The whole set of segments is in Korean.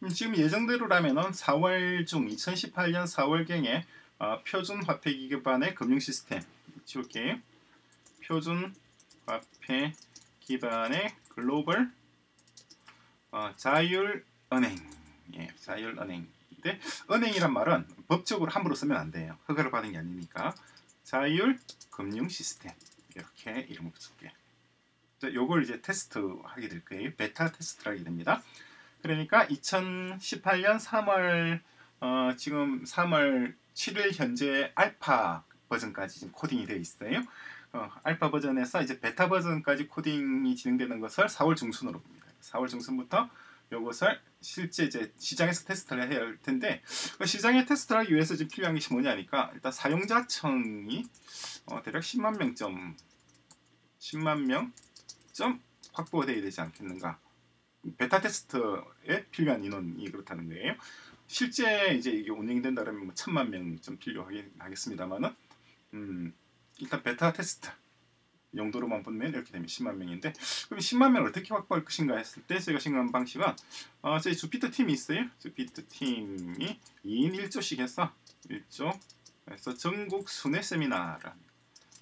음, 지금 예정대로라면은 4월 중 2018년 4월경에 어, 표준 화폐 기반의 금융 시스템 지울게요. 표준 화폐 기반의 글로벌 어, 자율 은행 예, 자율 은행인데 은행이란 말은 법적으로 함부로 쓰면 안 돼요. 허가를 받은 게 아니니까 자율 금융 시스템 이렇게 이름을 붙일게요. 자, 요걸 이제 테스트 하게 될 거예요. 베타 테스트를 하게 됩니다. 그러니까 2018년 3월 어, 지금 3월 7일 현재 알파 버전까지 지금 코딩이 되어 있어요. 어, 알파 버전에서 이제 베타 버전까지 코딩이 진행되는 것을 4월 중순으로 봅니다. 4월 중순부터 이것을 실제 이제 시장에서 테스트를 해야 할 텐데 그 시장에 테스트를 하기 위해서 지금 필요한 것이 뭐냐니까 일단 사용자층이 어, 대략 10만 명 좀 10만 명 좀 확보가 되어야 되지 않겠는가 베타 테스트에 필요한 인원이 그렇다는 거예요. 실제 이제 이게 운영된다면 뭐 천만 명 좀 필요하겠습니다만은 음, 일단 베타 테스트 용도로만 보면 이렇게 되면 10만 명인데 그럼 10만 명을 어떻게 확보할 것인가 했을 때 제가 생각한 방식은 어, 저희 주피터 팀이 있어요. 주피터 팀이 2인 1조씩 해서 1조 해서 전국 순회 세미나를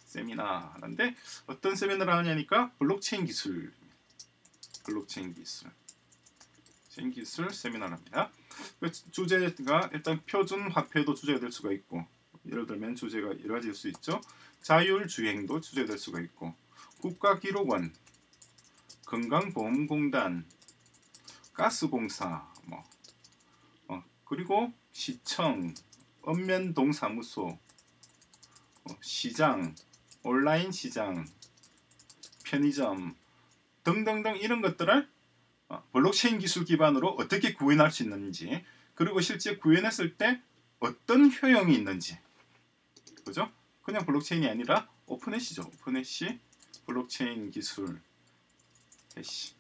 세미나 하는데 어떤 세미나를 하냐니까 블록체인 기술 블록체인 기술 체인 기술 세미나랍니다. 그 주제가 일단 표준 화폐도 주제가 될 수가 있고 예를 들면 주제가 가지일 수 있죠. 자율주행도 주제될 수가 있고 국가기록원, 건강보험공단, 가스공사, 뭐 어, 그리고 시청, 읍면동사무소, 어, 시장, 온라인 시장, 편의점 등등등 이런 것들을 어, 블록체인 기술 기반으로 어떻게 구현할 수 있는지 그리고 실제 구현했을 때 어떤 효용이 있는지 그죠? 그냥 블록체인이 아니라 오픈해시죠. 오픈해시 블록체인 기술 해시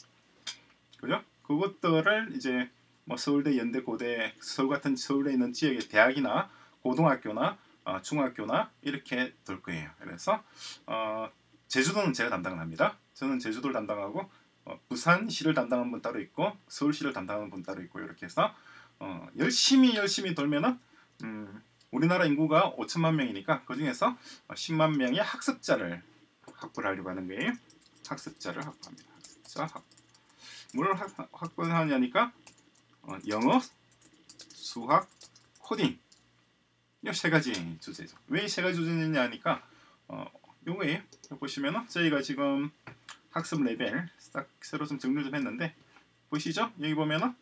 그죠? 그것들을 이제 뭐 서울대, 연대, 고대, 서울 같은 서울에 있는 지역의 대학이나 고등학교나 어, 중학교나 이렇게 될 거예요. 그래서 어, 제주도는 제가 담당을 합니다. 저는 제주도를 담당하고 어, 부산시를 담당하는 분 따로 있고 서울시를 담당하는 분 따로 있고 이렇게 해서 어, 열심히 열심히 돌면은 음, 우리나라 인구가 5천만 명이니까 그 중에서 10만 명의 학습자를 확보를 하려고 하는 거예요. 학습자를 확보합니다. 학습자 확보. 뭘 확보하냐니까 어, 영어, 수학, 코딩 이 세 가지 주제죠. 왜 이 세 가지 주제냐 하니까 어, 요거예요. 보시면은 저희가 지금 학습 레벨 딱 새로 좀 정리 좀 했는데 보시죠. 여기 보면은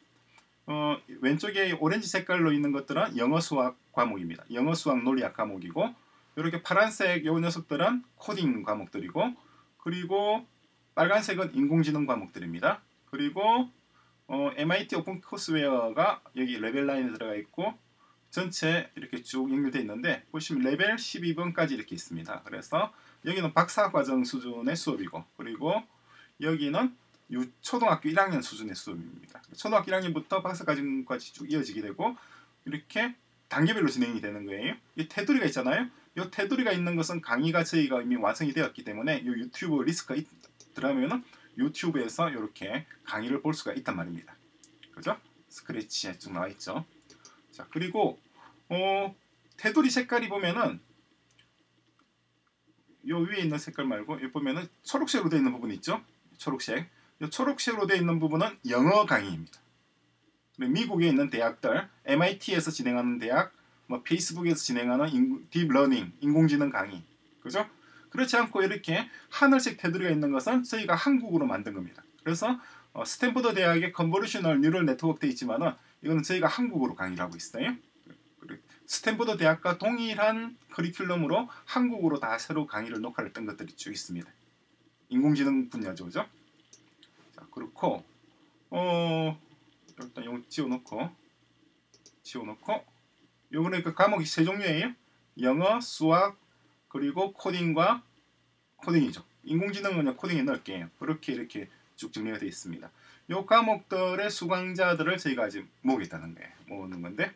어, 왼쪽에 오렌지 색깔로 있는 것들은 영어 수학 과목입니다. 영어 수학 논리학 과목이고 이렇게 파란색 요 녀석들은 코딩 과목들이고 그리고 빨간색은 인공지능 과목들입니다. 그리고 어, MIT OpenCourseWare가 여기 레벨 라인에 들어가 있고 전체 이렇게 쭉 연결되어 있는데 보시면 레벨 12번까지 이렇게 있습니다. 그래서 여기는 박사과정 수준의 수업이고 그리고 여기는 초등학교 1학년 수준의 수업입니다. 초등학교 1학년부터 박사과정까지 쭉 이어지게 되고 이렇게 단계별로 진행이 되는 거예요. 이 테두리가 있잖아요. 이 테두리가 있는 것은 강의가 저희가 이미 완성이 되었기 때문에 이 유튜브 리스크가 들어가면은 유튜브에서 이렇게 강의를 볼 수가 있단 말입니다. 그죠? 스크래치에 쭉 나와 있죠. 자 그리고 어, 테두리 색깔이 보면은 요 위에 있는 색깔 말고 여기 보면은 초록색으로 되어 있는 부분 있죠? 초록색. 초록색으로 되어 있는 부분은 영어 강의입니다. 미국에 있는 대학들, MIT에서 진행하는 대학, 뭐 페이스북에서 진행하는 딥러닝, 인공지능 강의, 그죠? 그렇지 않고 이렇게 하늘색 테두리가 있는 것은 저희가 한국어로 만든 겁니다. 그래서 어, 스탠퍼드 대학의 Convolutional Neural Network 돼 있지만은 이거는 저희가 한국어로 강의를 하고 있어요. 스탠퍼드 대학과 동일한 커리큘럼으로 한국어로 다 새로 강의를 녹화를 뜬 것들이 쭉 있습니다. 인공지능 분야죠, 그죠? 자, 그렇고 어 일단 이거 지워놓고 지워놓고 요거는 그 과목이 세 종류예요. 영어, 수학, 그리고 코딩과 코딩이죠. 인공지능은 코딩에 넣을게요. 그렇게 이렇게 쭉 정리가 되어 있습니다. 요 과목들의 수강자들을 저희가 지금 모으겠다는 거예요. 모으는 건데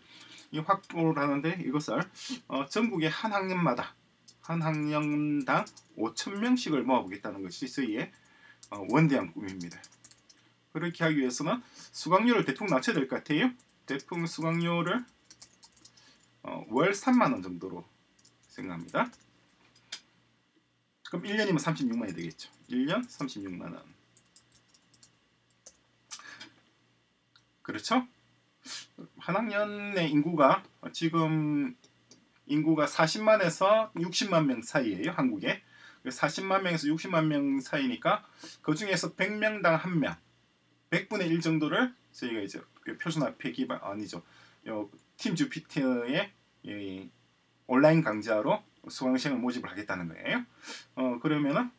이 확보를 하는데 이것을 어, 전국의 한 학년마다 한 학년당 5천 명씩을 모아보겠다는 것이 저희의 어, 원대한 꿈입니다. 그렇게 하기 위해서는 수강료를 대충 낮춰야 될 것 같아요. 대충 수강료를 어, 월 3만 원 정도로 생각합니다. 그럼 1년이면 36만 원이 되겠죠. 1년 36만 원. 그렇죠? 한 학년의 인구가 지금 인구가 40만에서 60만 명 사이예요. 한국에. 40만 명에서 60만 명 사이니까 그 중에서 100명당 1명, 100분의 1 정도를 저희가 이제 그 표준화폐 기반 아니죠. 팀 주피터의 온라인 강좌로 수강생을 모집을 하겠다는 거예요. 어 그러면은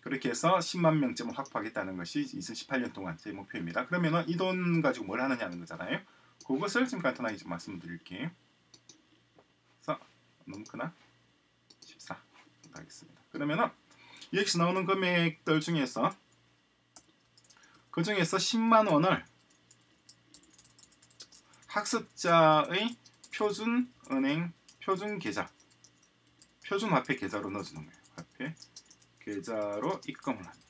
그렇게 해서 10만 명쯤을 확보하겠다는 것이 2018년 동안 제 목표입니다. 그러면은 이 돈 가지고 뭘 하느냐는 거잖아요. 그것을 좀 간단하게 좀 말씀드릴게요. 그래서 너무 크나? 14 하겠습니다. 그러면은 여기서 나오는 금액들 중에서 그 중에서 10만 원을 학습자의 표준 은행 표준 계좌 표준 화폐 계좌로 넣어주는 거예요. 화폐 계좌로 입금을 합니다.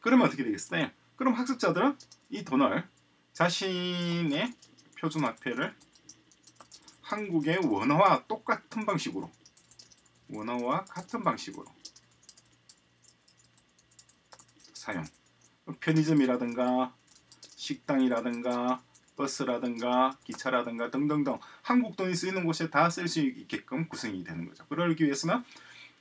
그러면 어떻게 되겠어요? 그럼 학습자들은 이 돈을 자신의 표준 화폐를 한국의 원화와 똑같은 방식으로 원화와 같은 방식으로 사용 편의점이라든가 식당이라든가 버스라든가 기차라든가 등등등 한국 돈이 쓰이는 곳에 다 쓸 수 있게끔 구성이 되는 거죠. 그러기 위해서는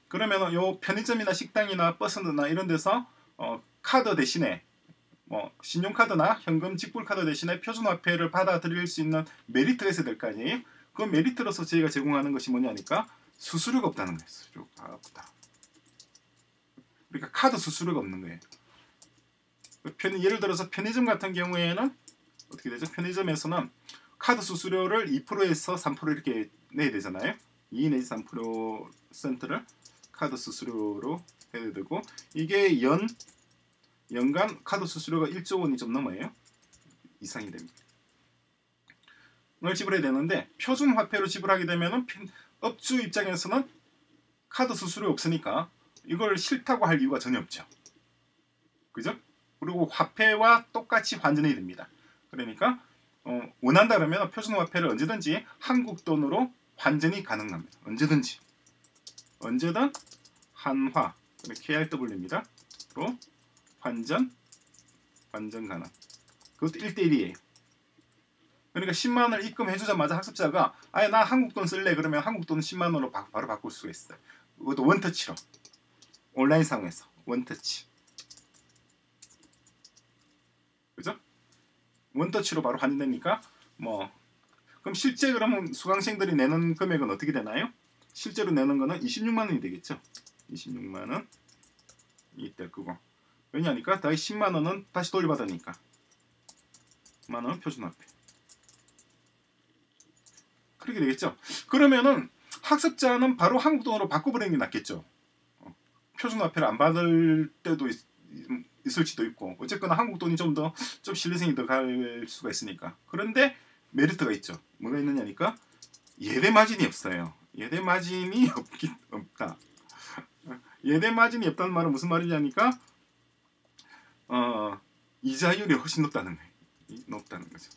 그러면 요 편의점이나 식당이나 버스나 이런 데서 어, 카드 대신에 뭐 신용카드나 현금 직불카드 대신에 표준화폐를 받아들일 수 있는 메리트가 있어야 될 거 아니에요? 그 메리트로서 저희가 제공하는 것이 뭐냐니까 수수료가 없다는 거예요. 수수료가 없다. 그러니까 카드 수수료가 없는 거예요. 편, 예를 들어서 편의점 같은 경우에는 어떻게 되죠? 편의점에서는 카드 수수료를 2%에서 3% 이렇게 내야 되잖아요. 2 내지 3%센트를 카드 수수료로 해야 되고 이게 연 연간 카드 수수료가 1조 원이 좀 넘어요. 이상이 됩니다. 을 지불해야 되는데 표준 화폐로 지불하게 되면은 업주 입장에서는 카드 수수료 없으니까 이걸 싫다고 할 이유가 전혀 없죠. 그죠? 그리고 화폐와 똑같이 환전이 됩니다. 그러니까 어, 원한다 그러면 표준 화폐를 언제든지 한국 돈으로 환전이 가능합니다. 언제든지 언제든 한화 KRW입니다. 로 환전 환전 가능. 그것도 1대1이에요. 그러니까 10만 원을 입금해주자마자 학습자가 아예 나 한국 돈 쓸래 그러면 한국 돈 10만 원으로 바, 로 바꿀 수가 있어요. 그것도 원터치로 온라인 상에서 원터치. 그죠? 원터치로 바로 환전되니까 뭐 그럼 실제 그러면 수강생들이 내는 금액은 어떻게 되나요? 실제로 내는 거는 26만 원이 되겠죠. 26만 원 이때 그거 왜냐니까 다시 10만 원은 다시 돌려받으니까 만원 표준화폐 그렇게 되겠죠. 그러면은 학습자는 바로 한국 돈으로 바꿔버리는 게 낫겠죠. 어, 표준화폐를 안 받을 때도 있, 있을지도 있고 어쨌거나 한국 돈이 좀더좀 신뢰성이 더 갈 수가 있으니까 그런데 메리트가 있죠. 뭐가 있느냐니까 예대 마진이 없어요. 예대 마진이 없긴 없다. 예대 마진이 없다는 말은 무슨 말이냐니까 어, 이자율이 훨씬 높다는 거예요. 높다는 거죠.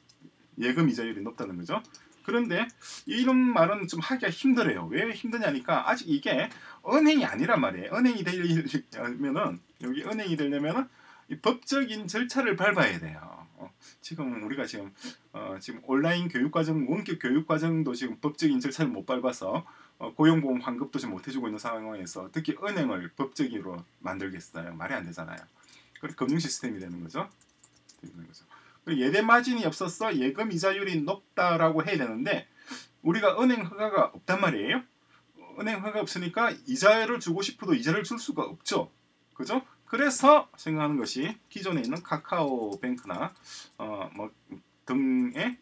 예금 이자율이 높다는 거죠. 그런데 이런 말은 좀 하기가 힘들어요. 왜 힘드냐니까 아직 이게 은행이 아니란 말이에요. 은행이 되려면은 여기 은행이 되려면은 법적인 절차를 밟아야 돼요. 어, 지금 우리가 지금 어, 지금 온라인 교육 과정, 원격 교육 과정도 지금 법적인 절차를 못 밟아서 어, 고용보험 환급도 지금 못 해주고 있는 상황에서 특히 은행을 법적으로 만들겠어요. 말이 안 되잖아요. 그래서 금융 시스템이 되는 거죠. 되는 거죠. 예대 마진이 없어서 예금 이자율이 높다라고 해야 되는데 우리가 은행 허가가 없단 말이에요. 은행 허가 없으니까 이자를 주고 싶어도 이자를 줄 수가 없죠. 그죠? 그래서 생각하는 것이 기존에 있는 카카오 뱅크나 어, 뭐 등의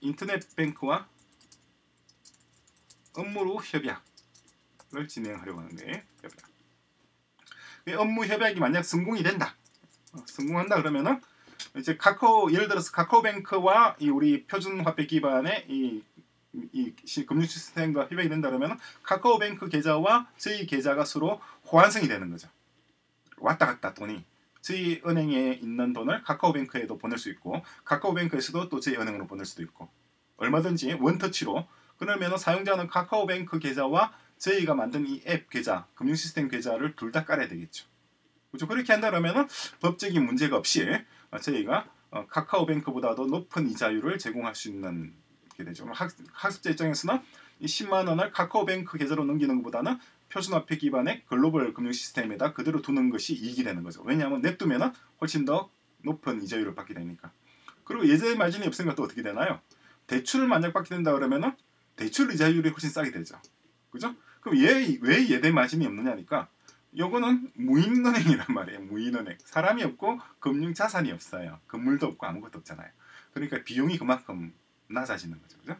인터넷 뱅크와 업무로 협약을 진행하려고 하는 거예요. 협약. 업무 협약이 만약 성공이 된다. 어, 성공한다 그러면은 이제 카카오 예를 들어서 카카오뱅크와 이 우리 표준 화폐 기반의 이, 이 금융 시스템과 협약이 된다 그러면 카카오뱅크 계좌와 저희 계좌가 서로 호환성이 되는 거죠. 왔다 갔다 돈이 저희 은행에 있는 돈을 카카오뱅크에도 보낼 수 있고 카카오뱅크에서도 또 저희 은행으로 보낼 수도 있고 얼마든지 원터치로 그러면 사용자는 카카오뱅크 계좌와 저희가 만든 이 앱 계좌, 금융 시스템 계좌를 둘 다 깔아야 되겠죠. 그렇죠? 그렇게 한다면 법적인 문제가 없이 저희가 어, 카카오뱅크보다도 높은 이자율을 제공할 수 있는 게 되죠. 학, 학습자 입장에서는 이 10만 원을 카카오뱅크 계좌로 넘기는 것보다는 표준화폐 기반의 글로벌 금융 시스템에다 그대로 두는 것이 이익이 되는 거죠. 왜냐하면 냅두면 훨씬 더 높은 이자율을 받게 되니까. 그리고 예제 마진이 없으니까 또 어떻게 되나요? 대출을 만약 받게 된다 그러면은 대출 이자율이 훨씬 싸게 되죠. 그죠? 그럼 얘, 왜 예대 마진이 없느냐니까 요거는 무인은행이란 말이에요. 무인은행. 사람이 없고 금융 자산이 없어요. 건물도 없고 아무것도 없잖아요. 그러니까 비용이 그만큼 낮아지는 거죠. 그죠?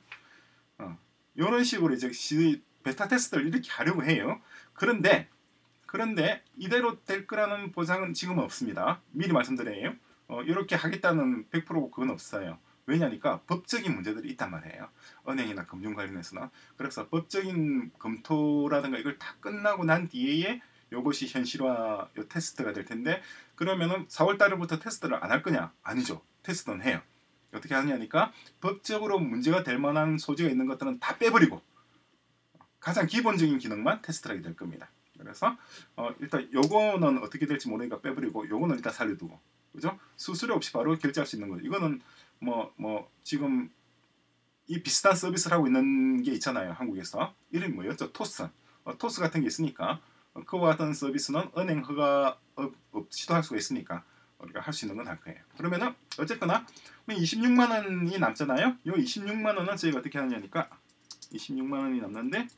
어. 이런 식으로 이제 시, 베타 테스트를 이렇게 하려고 해요. 그런데 그런데 이대로 될 거라는 보장은 지금 없습니다. 미리 말씀드려요. 어, 이렇게 하겠다는 100% 그건 없어요. 왜냐니까 법적인 문제들이 있단 말이에요. 은행이나 금융 관련해서는. 그래서 법적인 검토라든가 이걸 다 끝나고 난 뒤에 이것이 현실화 요 테스트가 될 텐데 그러면은 4월 달부터 테스트를 안 할 거냐? 아니죠. 테스트는 해요. 어떻게 하냐니까 법적으로 문제가 될 만한 소지가 있는 것들은 다 빼버리고 가장 기본적인 기능만 테스트를 하게 될 겁니다. 그래서 어, 일단 요거는 어떻게 될지 모르니까 빼버리고 요거는 일단 살려두고 그죠? 수수료 없이 바로 결제할 수 있는 거죠. 이거는 뭐뭐 뭐 지금 이 비슷한 서비스를 하고 있는 게 있잖아요. 한국에서 이름이 뭐였죠? 토스. 어, 토스 같은 게 있으니까 어, 그와 같은 서비스는 은행 허가 없이도 할 수가 있으니까 우리가 할 수 있는 건 할 거예요. 그러면은 어쨌거나 26만 원이 남잖아요. 요 26만 원은 저희가 어떻게 하냐니까 26만 원이 남는데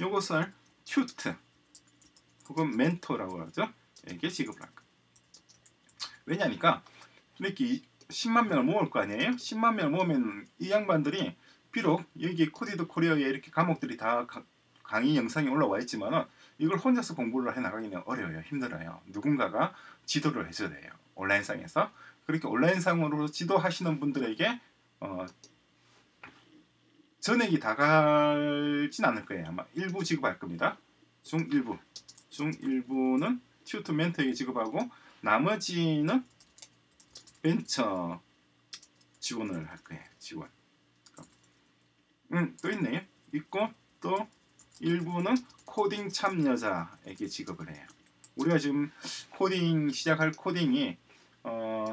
요것을 튜트 혹은 멘토라고 하죠. 이게 지급을 할 거예요. 왜냐니까 이렇게 10만 명을 모을 거 아니에요? 10만 명을 모으면 이 양반들이 비록 여기 코디드 코리아에 이렇게 과목들이 다 강의 영상이 올라와 있지만은 이걸 혼자서 공부를 해 나가기는 어려워요. 힘들어요. 누군가가 지도를 해줘야 돼요. 온라인상에서. 그렇게 온라인상으로 지도하시는 분들에게 어, 전액이 다 갈진 않을 거예요. 아마 일부 지급할 겁니다. 중 일부. 중 일부는 튜트 멘토에게 지급하고 나머지는 벤처 지원을 할 거예요. 지원. 음, 또 있네요. 있고 또 일부는 코딩 참여자에게 지급을 해요. 우리가 지금 코딩 시작할 코딩이 어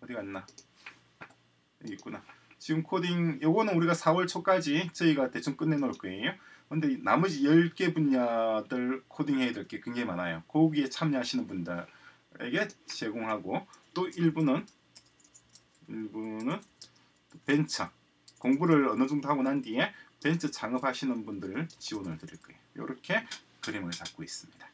어디 갔나? 여기 있구나. 지금 코딩 요거는 우리가 4월 초까지 저희가 대충 끝내 놓을 거예요. 근데 나머지 10개 분야들 코딩해야 될 게 굉장히 많아요. 거기에 참여하시는 분들에게 제공하고 또 일부는 일부는 벤처 공부를 어느 정도 하고 난 뒤에 벤처 창업하시는 분들 지원을 드릴 거예요. 이렇게 그림을 잡고 있습니다.